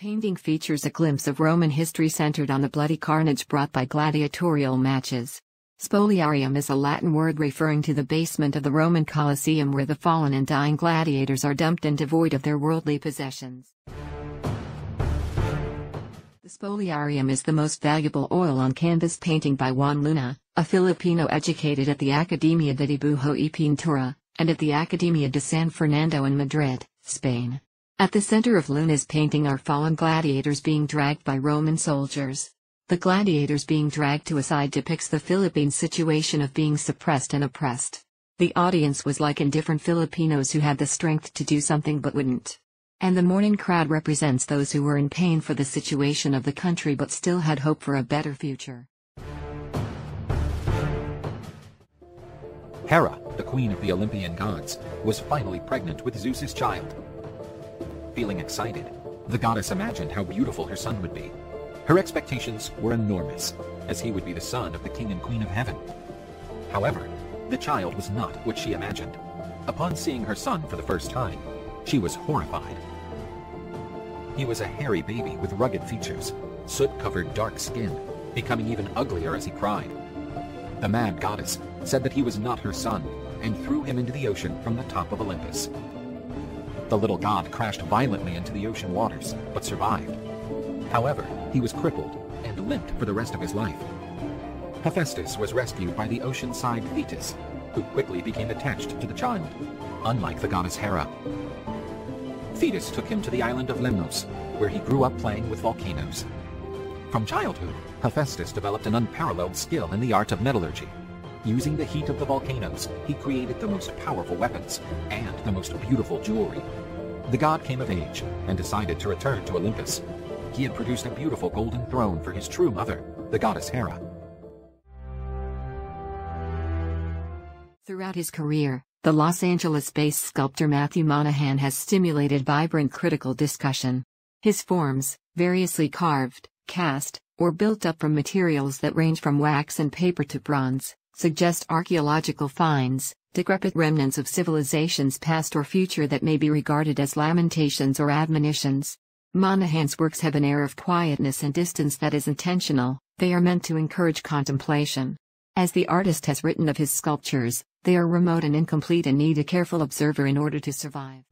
painting features a glimpse of Roman history centered on the bloody carnage brought by gladiatorial matches. Spoliarium is a Latin word referring to the basement of the Roman Colosseum where the fallen and dying gladiators are dumped and devoid of their worldly possessions. The Spoliarium is the most valuable oil on canvas painting by Juan Luna, a Filipino educated at the Academia de Dibujo y Pintura, and at the Academia de San Fernando in Madrid, Spain. At the center of Luna's painting are fallen gladiators being dragged by Roman soldiers. The gladiators being dragged to a side depicts the Philippine situation of being suppressed and oppressed. The audience was like indifferent Filipinos who had the strength to do something but wouldn't. And the mourning crowd represents those who were in pain for the situation of the country but still had hope for a better future. Hera, the queen of the Olympian gods, was finally pregnant with Zeus's child. Feeling excited, the goddess imagined how beautiful her son would be. Her expectations were enormous, as he would be the son of the king and queen of heaven. However, the child was not what she imagined. Upon seeing her son for the first time, she was horrified. He was a hairy baby with rugged features, soot-covered dark skin, becoming even uglier as he cried. The mad goddess said that he was not her son, and threw him into the ocean from the top of Olympus. The little god crashed violently into the ocean waters, but survived. However, he was crippled and limped for the rest of his life. Hephaestus was rescued by the ocean-side Thetis, who quickly became attached to the child, unlike the goddess Hera. Thetis took him to the island of Lemnos, where he grew up playing with volcanoes. From childhood, Hephaestus developed an unparalleled skill in the art of metallurgy. Using the heat of the volcanoes, he created the most powerful weapons and the most beautiful jewelry. The god came of age and decided to return to Olympus, he had produced a beautiful golden throne for his true mother, the goddess Hera. Throughout his career, the Los Angeles-based sculptor Matthew Monahan has stimulated vibrant critical discussion. His forms, variously carved, cast, or built up from materials that range from wax and paper to bronze, suggest archaeological finds, decrepit remnants of civilizations past or future that may be regarded as lamentations or admonitions. Monahan's works have an air of quietness and distance that is intentional, they are meant to encourage contemplation. As the artist has written of his sculptures, they are remote and incomplete and need a careful observer in order to survive.